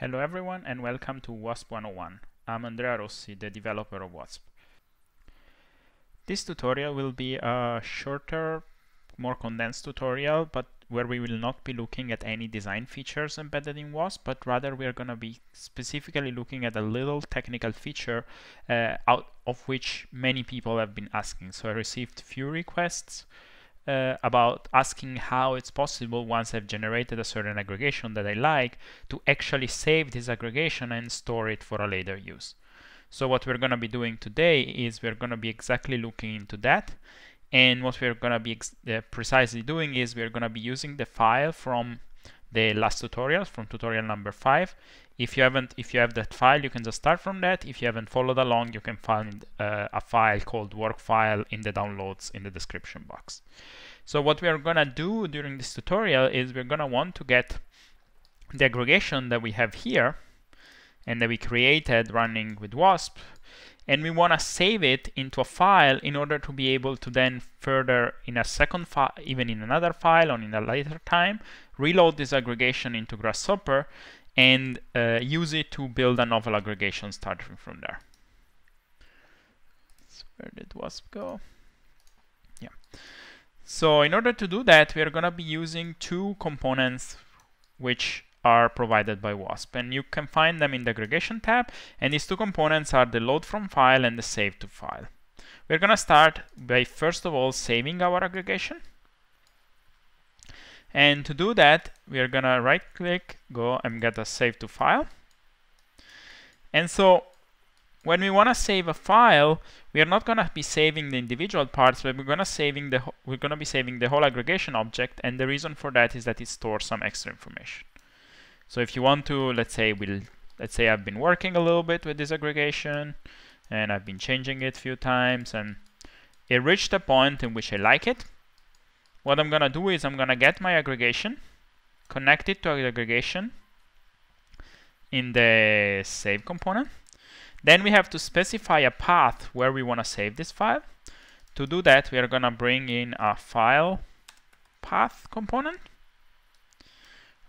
Hello everyone and welcome to WASP 101. I'm Andrea Rossi, the developer of WASP. This tutorial will be a shorter, more condensed tutorial, but where we will not be looking at any design features embedded in WASP, but rather we are going to be specifically looking at a little technical feature uh, out of which many people have been asking. So I received few requests uh, about asking how it's possible once I've generated a certain aggregation that I like to actually save this aggregation and store it for a later use. So what we're going to be doing today is we're going to be exactly looking into that. And what we're going to be uh, precisely doing is we're going to be using the file from the last tutorial, from tutorial number five. If you haven't, if you have that file, you can just start from that. If you haven't followed along, you can find uh, a file called work file in the downloads in the description box. So what we are to do during this tutorial is we're to want to get the aggregation that we have here and that we created running with WASP and we want to save it into a file in order to be able to then further in a second file, even in another file or in a later time, reload this aggregation into Grasshopper and uh, use it to build a novel aggregation starting from there. So where did WASP go? Yeah. So in order to do that, we are going to be using two components which are provided by WASP. And you can find them in the aggregation tab. And these two components are the load from file and the save to file. We're going to start by first of all saving our aggregation. And to do that, we are going to right click, go and get a save to file. And so when we want to save a file, we are not going to be saving the individual parts, but we're to saving the we're to be saving the whole aggregation object, and the reason for that is that it stores some extra information. So if you want to, let's say we'll let's say I've been working a little bit with this aggregation, and I've been changing it a few times, and it reached a point in which I like it. What I'm going to do is I'm going to get my aggregation, connect it to the aggregation in the save component then we have to specify a path where we want to save this file. To do that, we are going to bring in a file path component.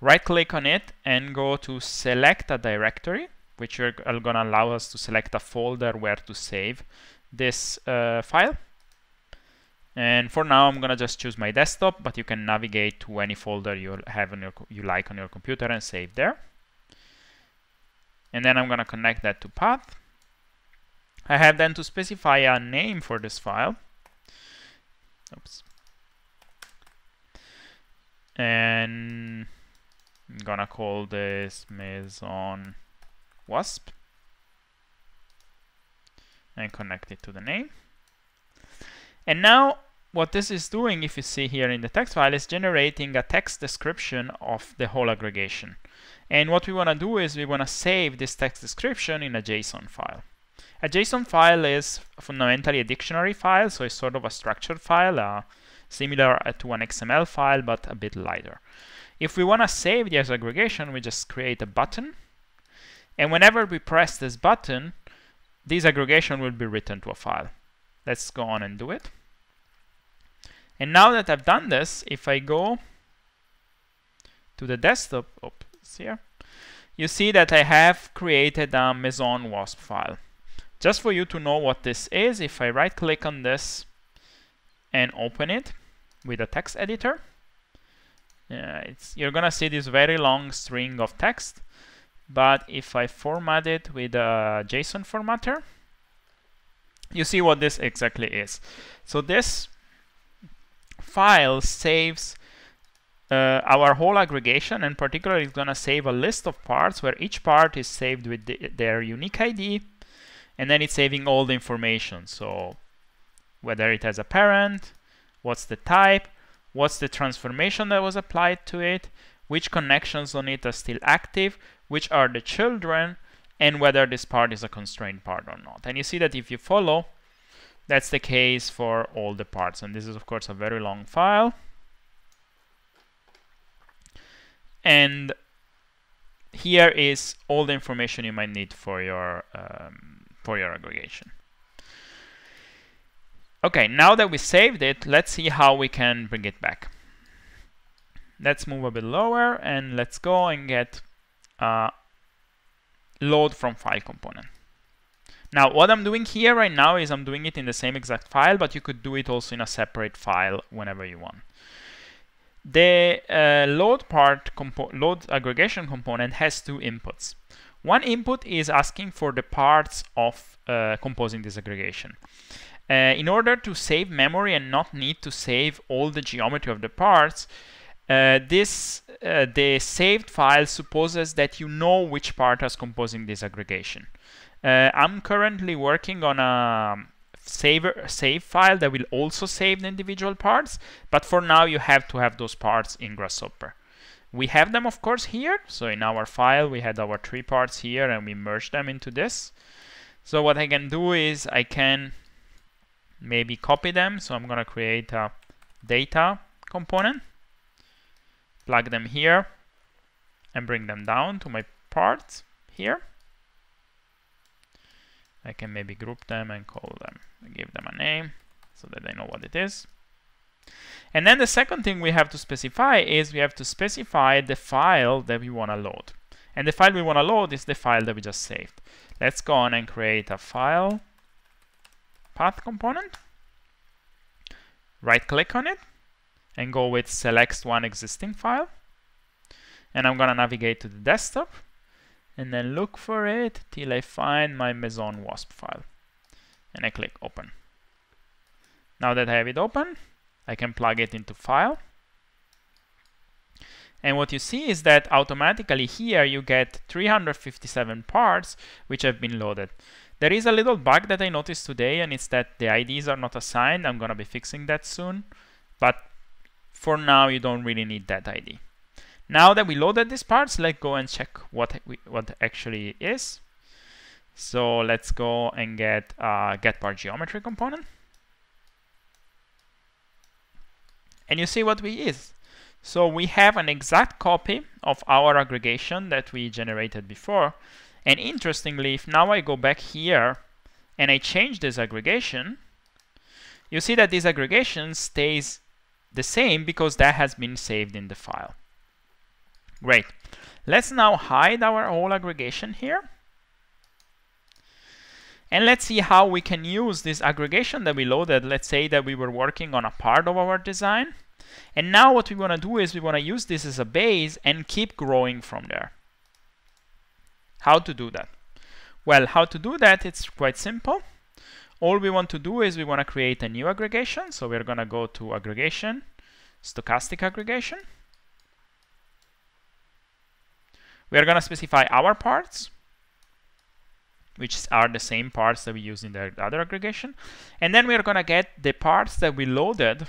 Right click on it and go to select a directory, which are going to allow us to select a folder where to save this uh, file. And for now, I'm going to just choose my desktop, but you can navigate to any folder you have on your you like on your computer and save there. And then I'm going to connect that to path. I have then to specify a name for this file. Oops. And I'm gonna call this Maison Wasp and connect it to the name. And now what this is doing, if you see here in the text file, is generating a text description of the whole aggregation. And what we want to do is we want to save this text description in a JSON file. A JSON file is fundamentally a dictionary file, so it's sort of a structured file, uh, similar to an XML file, but a bit lighter. If we want to save the aggregation, we just create a button. And whenever we press this button, this aggregation will be written to a file. Let's go on and do it. And now that I've done this, if I go to the desktop, oops, here, you see that I have created a Maison WASP file. Just for you to know what this is, if I right click on this and open it with a text editor, uh, you're gonna see this very long string of text. But if I format it with a JSON formatter, you see what this exactly is. So this file saves uh, our whole aggregation and particularly it's going to save a list of parts where each part is saved with the, their unique ID and then it's saving all the information. So whether it has a parent, what's the type, what's the transformation that was applied to it, which connections on it are still active, which are the children, and whether this part is a constrained part or not. And you see that if you follow, that's the case for all the parts. And this is, of course, a very long file. And here is all the information you might need for your um, for your aggregation. Okay, now that we saved it, let's see how we can bring it back. Let's move a bit lower and let's go and get uh, load from file component. Now, what I'm doing here right now is I'm doing it in the same exact file, but you could do it also in a separate file whenever you want. The uh, load part load aggregation component has two inputs. One input is asking for the parts of uh, composing this aggregation. Uh, in order to save memory and not need to save all the geometry of the parts, uh, this uh, the saved file supposes that you know which part is composing this aggregation. Uh, I'm currently working on a saver, save file that will also save the individual parts, but for now you have to have those parts in Grasshopper. We have them, of course, here. So in our file, we had our three parts here, and we merged them into this. So what I can do is I can maybe copy them. So I'm going to create a data component, plug them here, and bring them down to my parts here. I can maybe group them and call them, give them a name so that they know what it is. And then the second thing we have to specify is we have to specify the file that we want to load. And the file we want to load is the file that we just saved. Let's go on and create a file path component. Right click on it and go with select one existing file. And I'm going to navigate to the desktop and then look for it till I find my Maison wasp file. And I click open. Now that I have it open, I can plug it into file. And what you see is that automatically here you get 357 parts which have been loaded. There is a little bug that I noticed today and it's that the IDs are not assigned. I'm going to be fixing that soon. But for now you don't really need that ID. Now that we loaded these parts, let's go and check what we, what actually is. So let's go and get a get part geometry component. And you see what we is. So we have an exact copy of our aggregation that we generated before. And interestingly, if now I go back here and I change this aggregation, you see that this aggregation stays the same because that has been saved in the file. Great. Let's now hide our whole aggregation here. And let's see how we can use this aggregation that we loaded. Let's say that we were working on a part of our design. And now what we want to do is we want to use this as a base and keep growing from there. How to do that? Well, how to do that, it's quite simple. All we want to do is we want to create a new aggregation. So we're going to go to aggregation, stochastic aggregation. We are going to specify our parts, which are the same parts that we use in the other aggregation. And then we are going to get the parts that we loaded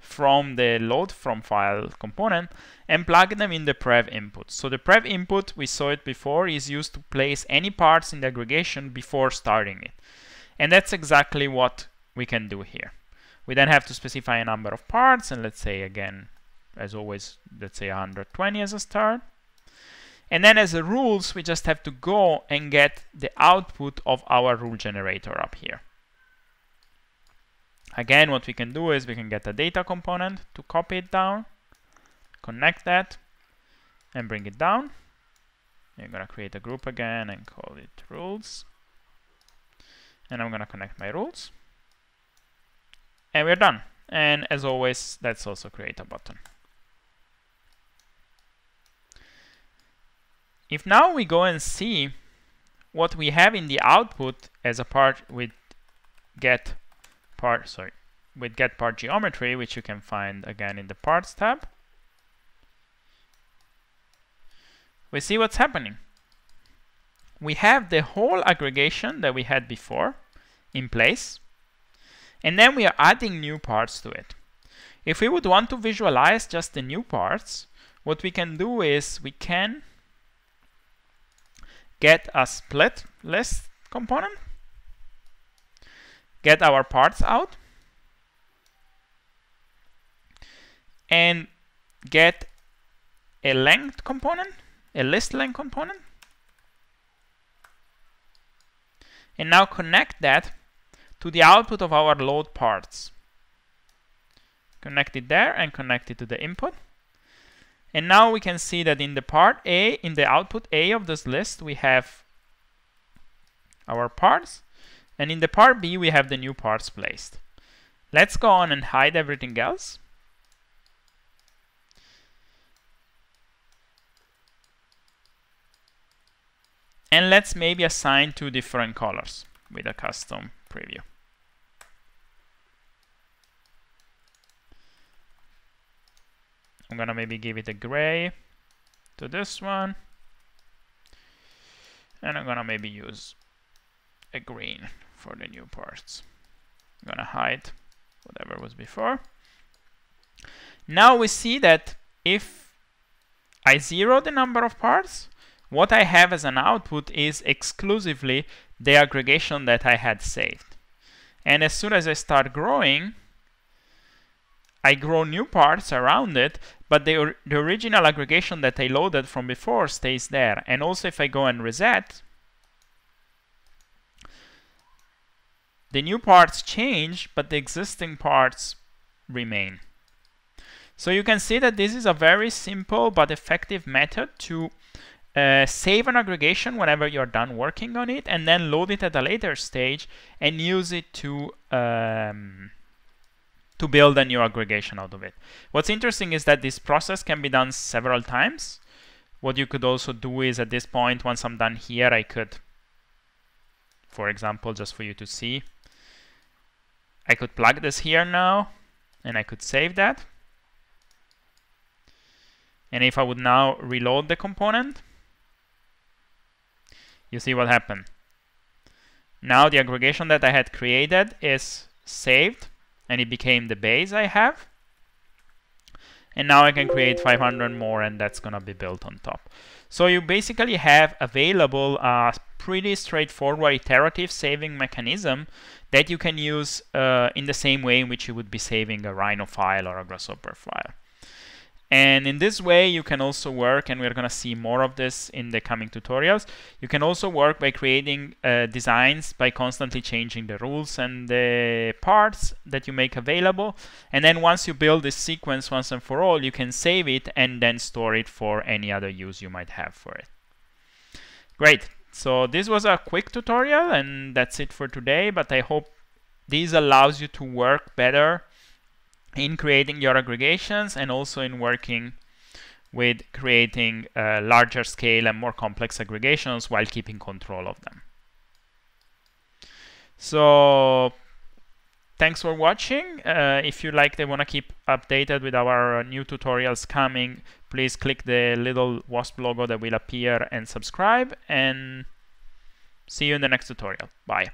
from the load from file component and plug them in the prev input. So the prev input, we saw it before, is used to place any parts in the aggregation before starting it. And that's exactly what we can do here. We then have to specify a number of parts, and let's say again, as always, let's say 120 as a start. And then as a rules, we just have to go and get the output of our rule generator up here. Again, what we can do is we can get a data component to copy it down, connect that, and bring it down. I'm going to create a group again and call it rules. And I'm going to connect my rules. And we're done. And as always, let's also create a button. If now we go and see what we have in the output as a part with get part, sorry, with get part geometry, which you can find again in the parts tab, we see what's happening. We have the whole aggregation that we had before in place, and then we are adding new parts to it. If we would want to visualize just the new parts, what we can do is we can get a split list component, get our parts out, and get a length component, a list length component, and now connect that to the output of our load parts. Connect it there and connect it to the input. And now we can see that in the part A, in the output A of this list, we have our parts. And in the part B, we have the new parts placed. Let's go on and hide everything else. And let's maybe assign two different colors with a custom preview. I'm gonna maybe give it a gray to this one. And I'm gonna maybe use a green for the new parts. I'm gonna hide whatever was before. Now we see that if I zero the number of parts, what I have as an output is exclusively the aggregation that I had saved. And as soon as I start growing, I grow new parts around it, but the, the original aggregation that I loaded from before stays there. And also if I go and reset, the new parts change, but the existing parts remain. So you can see that this is a very simple but effective method to uh, save an aggregation whenever you're done working on it and then load it at a later stage and use it to um, to build a new aggregation out of it. What's interesting is that this process can be done several times. What you could also do is at this point, once I'm done here, I could, for example, just for you to see, I could plug this here now, and I could save that. And if I would now reload the component, you see what happened. Now the aggregation that I had created is saved and it became the base I have. And now I can create 500 more and that's gonna be built on top. So you basically have available a pretty straightforward iterative saving mechanism that you can use uh, in the same way in which you would be saving a Rhino file or a Grasshopper file. And in this way, you can also work, and we're going to see more of this in the coming tutorials. You can also work by creating uh, designs by constantly changing the rules and the parts that you make available. And then once you build this sequence once and for all, you can save it and then store it for any other use you might have for it. Great. So this was a quick tutorial, and that's it for today. But I hope this allows you to work better in creating your aggregations and also in working with creating uh, larger scale and more complex aggregations while keeping control of them. So thanks for watching. Uh, if you like, they want to keep updated with our new tutorials coming, please click the little wasp logo that will appear and subscribe and see you in the next tutorial. Bye.